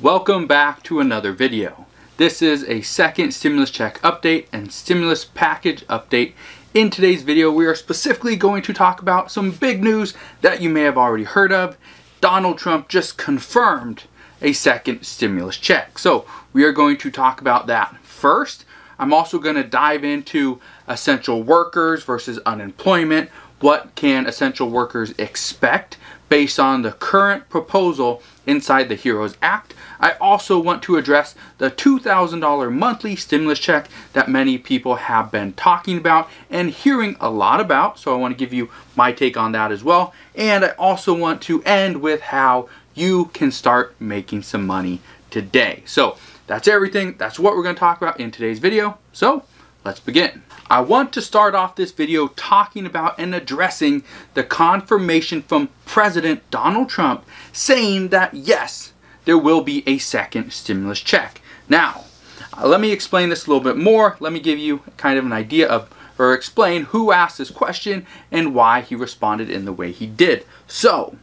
Welcome back to another video. This is a second stimulus check update and stimulus package update. In today's video, we are specifically going to talk about some big news that you may have already heard of. Donald Trump just confirmed a second stimulus check. So we are going to talk about that first. I'm also going to dive into essential workers versus unemployment. What can essential workers expect based on the current proposal inside the HEROES Act? I also want to address the $2,000 monthly stimulus check that many people have been talking about and hearing a lot about. So I want to give you my take on that as well. And I also want to end with how you can start making some money today. So that's everything. That's what we're going to talk about in today's video. So let's begin. I want to start off this video talking about and addressing the confirmation from President Donald Trump saying that yes, there will be a second stimulus check. Now, let me explain this a little bit more. Let me give you kind of an idea of or explain who asked this question and why he responded in the way he did. So,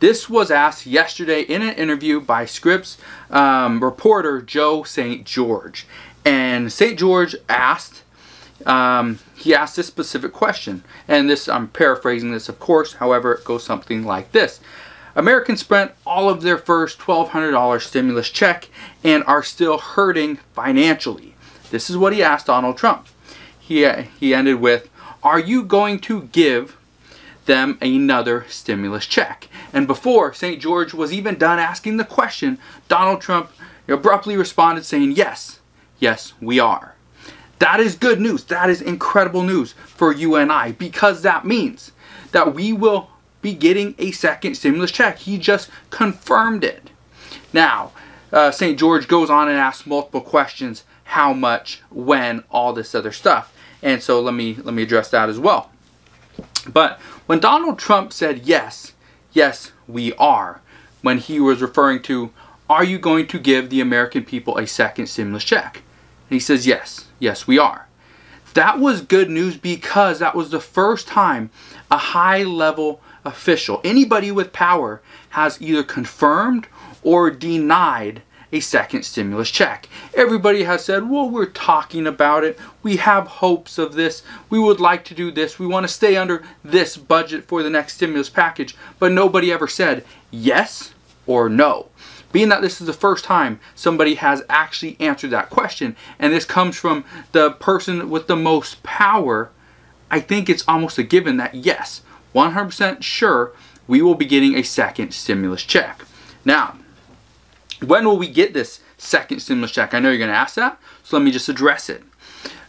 this was asked yesterday in an interview by Scripps um, reporter Joe St. George. And St. George asked, um, he asked this specific question. And this, I'm paraphrasing this, of course. However, it goes something like this. Americans spent all of their first $1,200 stimulus check and are still hurting financially. This is what he asked Donald Trump. He, he ended with, are you going to give them another stimulus check. And before St. George was even done asking the question, Donald Trump abruptly responded saying, yes, yes, we are. That is good news. That is incredible news for you and I because that means that we will be getting a second stimulus check. He just confirmed it. Now, uh, St. George goes on and asks multiple questions, how much, when, all this other stuff. And so let me let me address that as well. But when Donald Trump said yes, yes, we are, when he was referring to, are you going to give the American people a second stimulus check? He says, yes, yes, we are. That was good news because that was the first time a high level official, anybody with power, has either confirmed or denied a second stimulus check. Everybody has said, well, we're talking about it. We have hopes of this. We would like to do this. We want to stay under this budget for the next stimulus package. But nobody ever said yes or no. Being that this is the first time somebody has actually answered that question, and this comes from the person with the most power, I think it's almost a given that yes, 100% sure we will be getting a second stimulus check. Now, when will we get this second stimulus check? I know you're going to ask that, so let me just address it.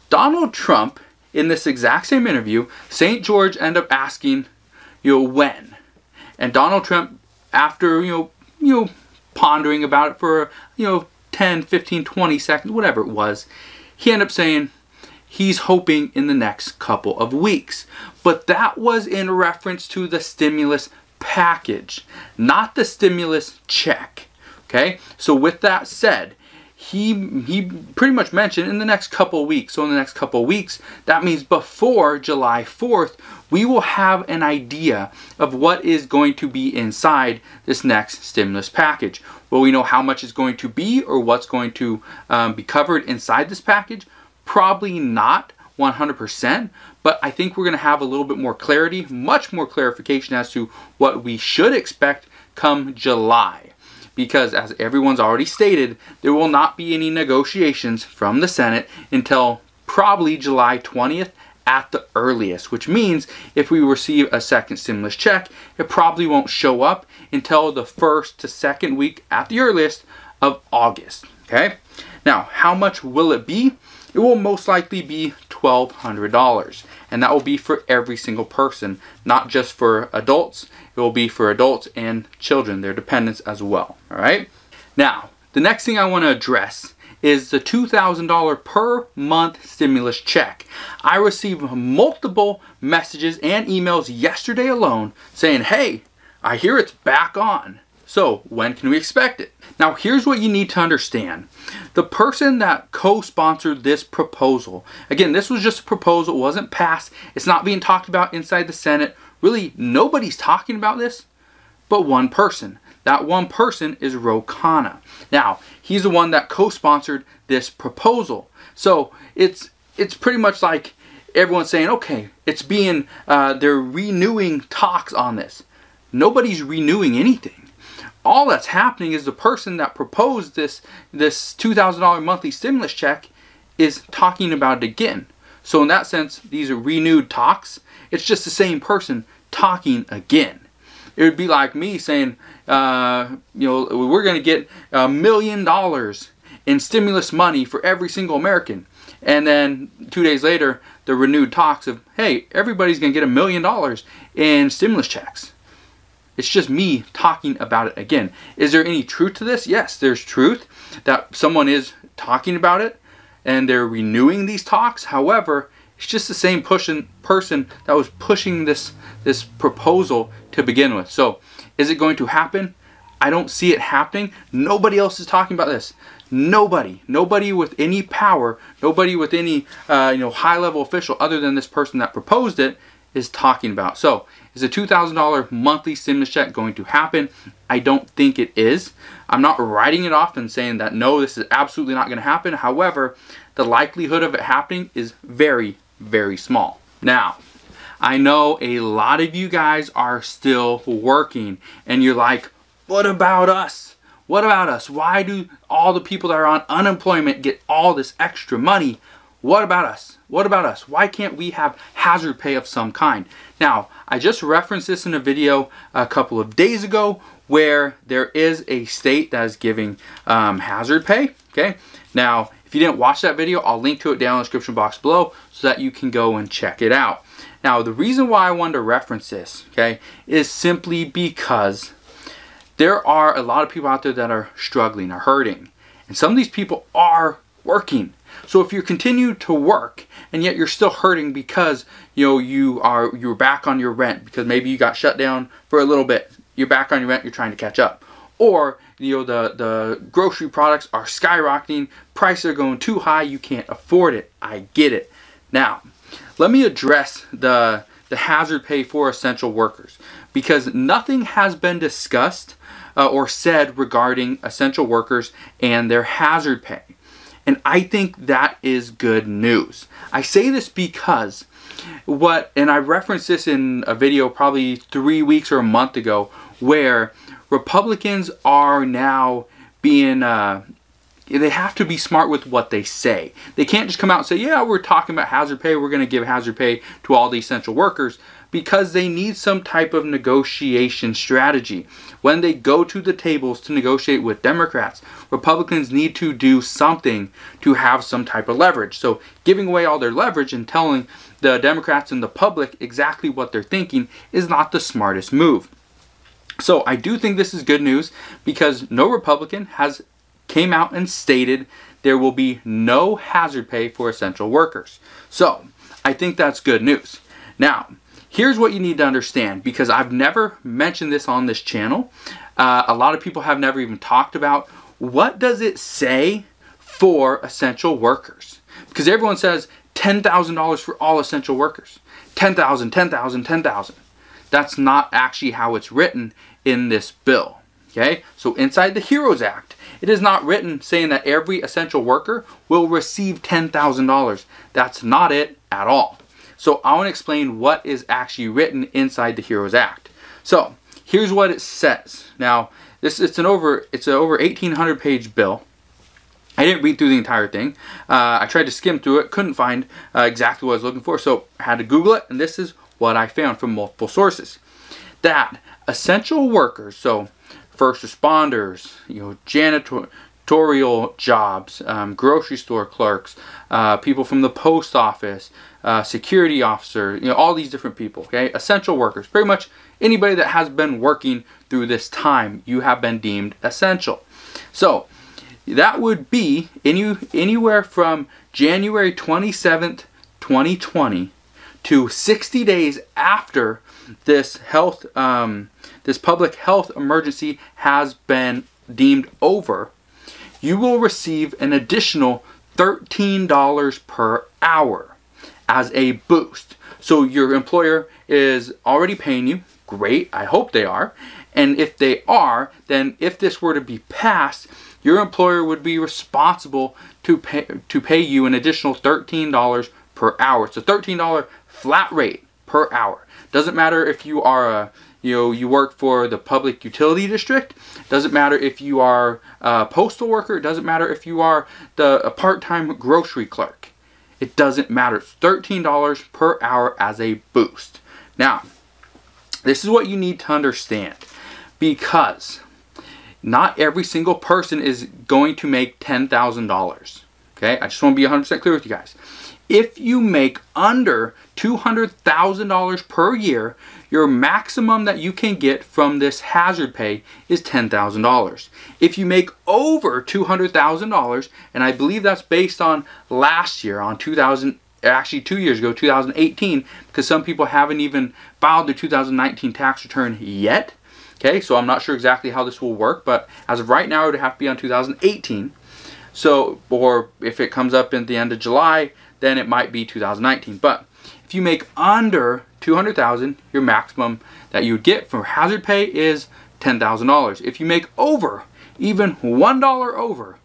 Donald Trump, in this exact same interview, St. George ended up asking, you know, when? And Donald Trump, after, you know, you know, pondering about it for, you know, 10, 15, 20 seconds, whatever it was, he ended up saying he's hoping in the next couple of weeks. But that was in reference to the stimulus package, not the stimulus check. Okay, so with that said, he he pretty much mentioned in the next couple weeks. So in the next couple weeks, that means before July 4th, we will have an idea of what is going to be inside this next stimulus package. Will we know how much is going to be or what's going to um, be covered inside this package? Probably not 100%, but I think we're going to have a little bit more clarity, much more clarification as to what we should expect come July because as everyone's already stated, there will not be any negotiations from the Senate until probably July 20th at the earliest, which means if we receive a second stimulus check, it probably won't show up until the first to second week at the earliest of August. Okay? Now, how much will it be? It will most likely be $1,200, and that will be for every single person, not just for adults. It will be for adults and children, their dependents as well. All right? Now, the next thing I want to address is the $2,000 per month stimulus check. I received multiple messages and emails yesterday alone saying, hey, I hear it's back on. So when can we expect it? Now here's what you need to understand. The person that co-sponsored this proposal, again, this was just a proposal, it wasn't passed, it's not being talked about inside the Senate. Really, nobody's talking about this but one person. That one person is Ro Khanna. Now, he's the one that co-sponsored this proposal. So it's it's pretty much like everyone's saying, okay, it's being uh, they're renewing talks on this. Nobody's renewing anything. All that's happening is the person that proposed this this two thousand dollar monthly stimulus check is talking about it again. So in that sense, these are renewed talks. It's just the same person talking again. It would be like me saying, uh, you know, we're going to get a million dollars in stimulus money for every single American. And then two days later, the renewed talks of, hey, everybody's going to get a million dollars in stimulus checks. It's just me talking about it again. Is there any truth to this? Yes, there's truth that someone is talking about it and they're renewing these talks. However, it's just the same pushing person that was pushing this this proposal to begin with. So, is it going to happen? I don't see it happening. Nobody else is talking about this. Nobody, nobody with any power, nobody with any uh, you know high level official other than this person that proposed it is talking about. So, is a $2,000 monthly stimulus check going to happen? I don't think it is. I'm not writing it off and saying that no, this is absolutely not going to happen. However, the likelihood of it happening is very, very small. Now, I know a lot of you guys are still working and you're like, what about us? What about us? Why do all the people that are on unemployment get all this extra money? What about us? What about us? Why can't we have hazard pay of some kind? Now, I just referenced this in a video a couple of days ago where there is a state that is giving um, hazard pay. Okay. Now, if you didn't watch that video, I'll link to it down in the description box below so that you can go and check it out. Now, the reason why I wanted to reference this, okay, is simply because there are a lot of people out there that are struggling, are hurting. And some of these people are working. So if you continue to work and yet you're still hurting because you know you are you're back on your rent because maybe you got shut down for a little bit. You're back on your rent, you're trying to catch up. Or you know the the grocery products are skyrocketing, prices are going too high, you can't afford it. I get it. Now, let me address the the hazard pay for essential workers because nothing has been discussed uh, or said regarding essential workers and their hazard pay. And I think that is good news. I say this because what, and I referenced this in a video probably three weeks or a month ago, where Republicans are now being, uh, they have to be smart with what they say. They can't just come out and say, yeah, we're talking about hazard pay, we're going to give hazard pay to all the essential workers because they need some type of negotiation strategy. When they go to the tables to negotiate with Democrats, Republicans need to do something to have some type of leverage. So giving away all their leverage and telling the Democrats and the public exactly what they're thinking is not the smartest move. So I do think this is good news because no Republican has came out and stated there will be no hazard pay for essential workers. So I think that's good news. Now, Here's what you need to understand because I've never mentioned this on this channel. Uh, a lot of people have never even talked about what does it say for essential workers? Because everyone says $10,000 for all essential workers. 10,000, 10,000, 10,000. That's not actually how it's written in this bill. Okay? So inside the HEROES Act, it is not written saying that every essential worker will receive $10,000. That's not it at all. So I want to explain what is actually written inside the HEROES Act. So here's what it says. Now this it's an over it's an over 1800 page bill. I didn't read through the entire thing. Uh, I tried to skim through it, couldn't find uh, exactly what I was looking for, so I had to Google it, and this is what I found from multiple sources. That essential workers, so first responders, you know, janitorial jobs, um, grocery store clerks, uh, people from the post office, uh, security officer, you know, all these different people, okay? Essential workers. Pretty much anybody that has been working through this time, you have been deemed essential. So, that would be any, anywhere from January 27th, 2020 to 60 days after this health, um, this public health emergency has been deemed over you will receive an additional $13 per hour as a boost. So your employer is already paying you, great, I hope they are, And if they are, then if this were to be passed, your employer would be responsible to pay, to pay you an additional $13 per hour. It's a $13 flat rate per hour. Doesn't matter if you are a you know you work for the public utility district. Doesn't matter if you are a postal worker. Doesn't matter if you are the a part-time grocery clerk. It doesn't matter. It's $13 per hour as a boost. Now this is what you need to understand because not every single person is going to make $10,000 okay I just want to be 100% clear with you guys if you make under $200,000 per year, your maximum that you can get from this hazard pay is $10,000. If you make over $200,000, and I believe that's based on last year, on 2000, actually two years ago, 2018, because some people haven't even filed their 2019 tax return yet. Okay, so I'm not sure exactly how this will work, but as of right now, it would have to be on 2018. So, or if it comes up in the end of July, then it might be 2019. But if you make under 200,000, your maximum that you would get for hazard pay is $10,000. If you make over, even $1 over,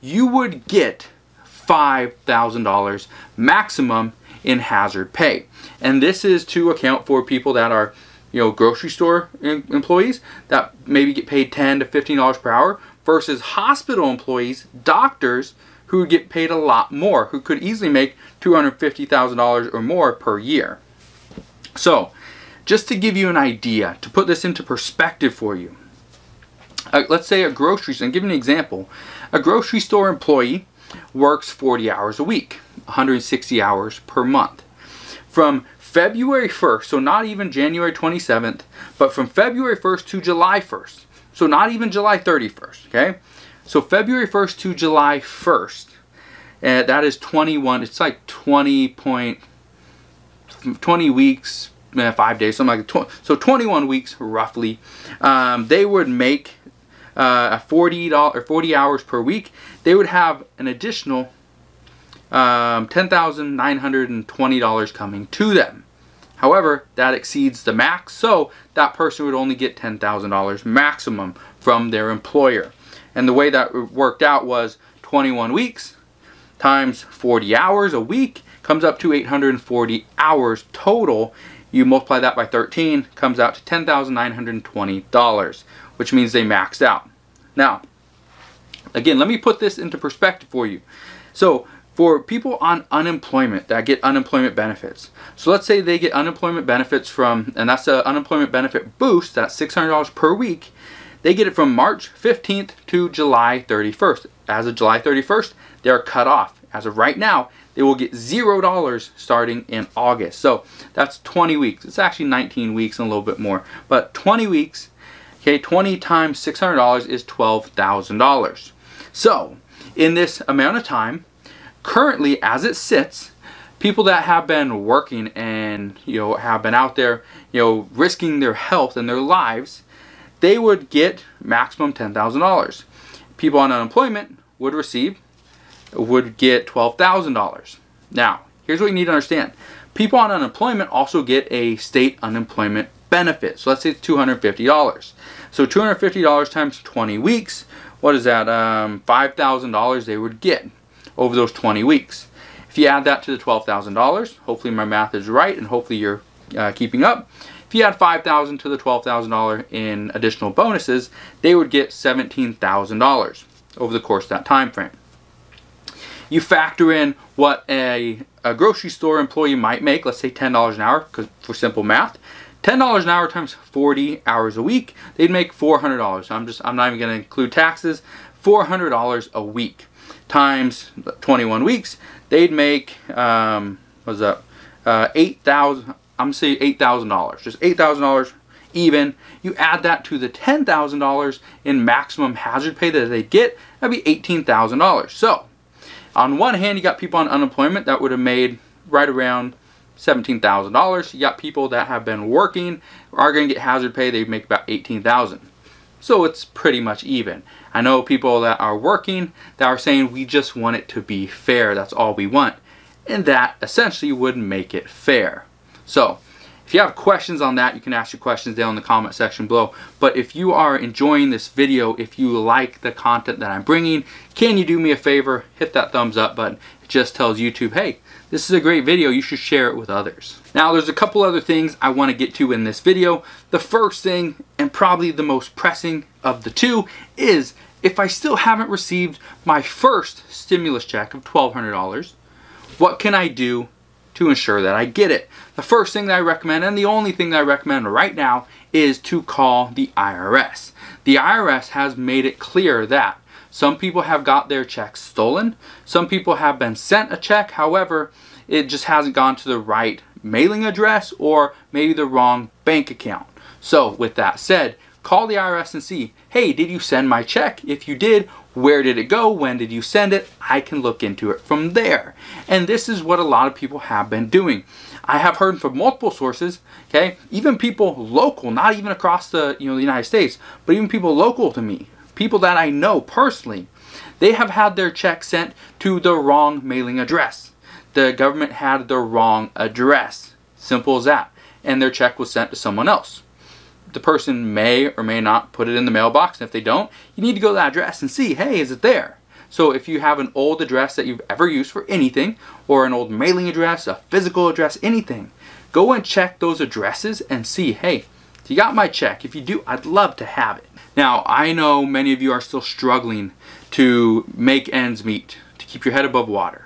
you would get $5,000 maximum in hazard pay. And this is to account for people that are, you know, grocery store employees that maybe get paid 10 to $15 per hour versus hospital employees, doctors, who get paid a lot more, who could easily make $250,000 or more per year. So, just to give you an idea, to put this into perspective for you, uh, let's say a grocery store, and give an example, a grocery store employee works 40 hours a week, 160 hours per month. From February 1st, so not even January 27th, but from February 1st to July 1st, so not even July 31st, okay? So February 1st to July 1st, and that is 21, it's like 20 point, 20 weeks, eh, five days, something like that. So 21 weeks roughly. Um, they would make uh, 40 or 40 hours per week. They would have an additional um, $10,920 coming to them. However, that exceeds the max, so that person would only get $10,000 maximum from their employer. And the way that worked out was 21 weeks times 40 hours a week comes up to 840 hours total. You multiply that by 13, comes out to $10,920, which means they maxed out. Now, again, let me put this into perspective for you. So, for people on unemployment that get unemployment benefits. So let's say they get unemployment benefits from, and that's the unemployment benefit boost, that's $600 per week. They get it from March 15th to July 31st. As of July 31st, they're cut off. As of right now, they will get $0 starting in August. So that's 20 weeks. It's actually 19 weeks and a little bit more. But 20 weeks, okay, 20 times $600 is $12,000. So in this amount of time, currently as it sits, people that have been working and you know have been out there you know risking their health and their lives they would get maximum $10,000. People on unemployment would receive, would get $12,000. Now, here's what you need to understand. People on unemployment also get a state unemployment benefit. So let's say it's $250. So $250 times 20 weeks, what is that? Um, $5,000 they would get over those 20 weeks. If you add that to the $12,000, hopefully my math is right and hopefully you're uh, keeping up, if you add $5,000 to the $12,000 in additional bonuses, they would get $17,000 over the course of that time frame. You factor in what a, a grocery store employee might make, let's say $10 an hour for simple math. $10 an hour times 40 hours a week, they'd make $400. I'm just I'm not even going to include taxes. $400 a week times 21 weeks, they'd make um, what's that? Uh, 8,000 I'm gonna say $8,000, just $8,000 even. You add that to the $10,000 in maximum hazard pay that they get, that'd be $18,000. So, on one hand, you got people on unemployment that would have made right around $17,000. You got people that have been working, are going to get hazard pay, they make about $18,000. So it's pretty much even. I know people that are working that are saying we just want it to be fair, that's all we want. And that essentially would make it fair. So, If you have questions on that, you can ask your questions down in the comment section below. But if you are enjoying this video, if you like the content that I'm bringing, can you do me a favor? Hit that thumbs up button. It just tells YouTube, hey, this is a great video, you should share it with others. Now there's a couple other things I want to get to in this video. The first thing, and probably the most pressing of the two, is if I still haven't received my first stimulus check of $1,200, what can I do to ensure that I get it? The first thing that I recommend, and the only thing that I recommend right now, is to call the IRS. The IRS has made it clear that some people have got their checks stolen. Some people have been sent a check. However, it just hasn't gone to the right mailing address or maybe the wrong bank account. So with that said, call the IRS and see, hey, did you send my check? If you did, where did it go? When did you send it? I can look into it from there. And this is what a lot of people have been doing. I have heard from multiple sources, okay, even people local, not even across the, you know, the United States, but even people local to me, people that I know personally, they have had their check sent to the wrong mailing address. The government had the wrong address. Simple as that. And their check was sent to someone else the person may or may not put it in the mailbox. And if they don't, you need to go to that address and see, hey, is it there? So if you have an old address that you've ever used for anything, or an old mailing address, a physical address, anything, go and check those addresses and see, hey, you got my check? If you do, I'd love to have it. Now, I know many of you are still struggling to make ends meet, to keep your head above water,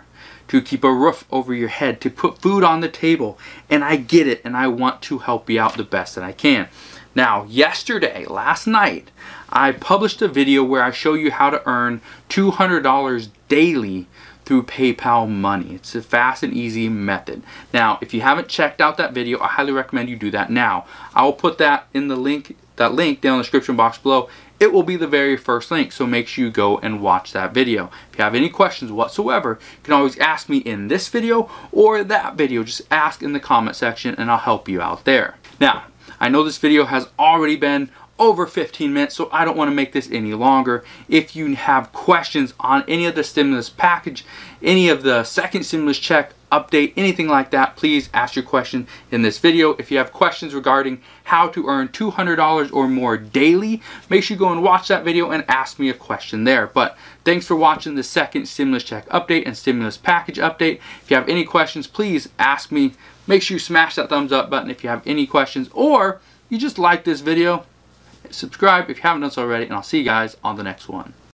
to keep a roof over your head, to put food on the table, and I get it, and I want to help you out the best that I can. Now, yesterday, last night, I published a video where I show you how to earn $200 daily through PayPal money. It's a fast and easy method. Now, if you haven't checked out that video, I highly recommend you do that now. I will put that in the link, that link down in the description box below. It will be the very first link, so make sure you go and watch that video. If you have any questions whatsoever, you can always ask me in this video or that video. Just ask in the comment section and I'll help you out there. Now, I know this video has already been over 15 minutes, so I don't want to make this any longer. If you have questions on any of the stimulus package, any of the second stimulus check update, anything like that, please ask your question in this video. If you have questions regarding how to earn $200 or more daily, make sure you go and watch that video and ask me a question there. But thanks for watching the second stimulus check update and stimulus package update. If you have any questions, please ask me. Make sure you smash that thumbs up button if you have any questions or you just like this video. Subscribe if you haven't done so already and I'll see you guys on the next one.